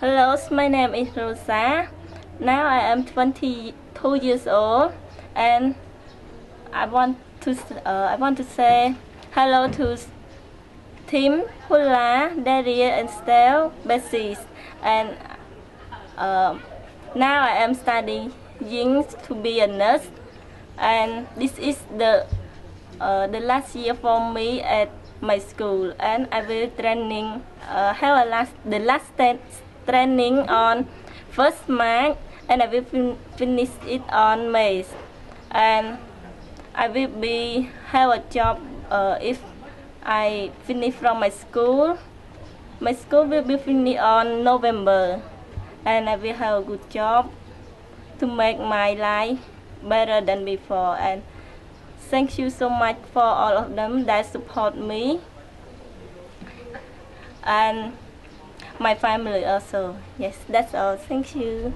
Hello, my name is Rosha. Now I am 22 years old, and I want to uh, I want to say hello to Tim, Hula, Daria, and Stell, Bessie, and uh, now I am studying to be a nurse, and this is the uh, the last year for me at my school, and I will training uh, have a last the last training on first March and I will fin finish it on May and I will be have a job uh, if I finish from my school. My school will be finished on November. And I will have a good job to make my life better than before. And thank you so much for all of them that support me. And my family also. Yes, that's all. Thank you.